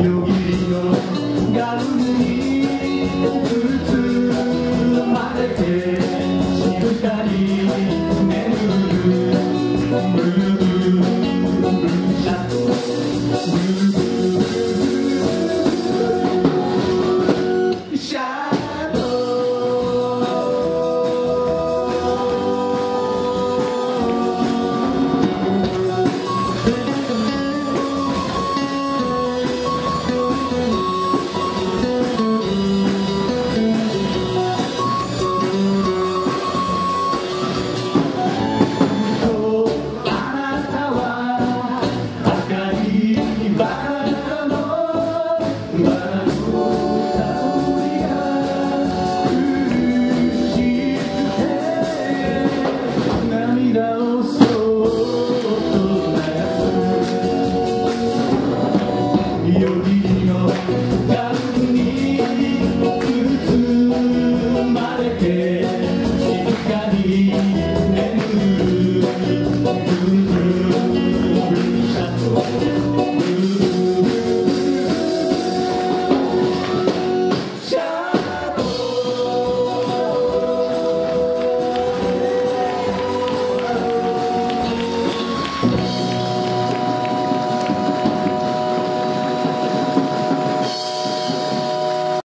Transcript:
you. you.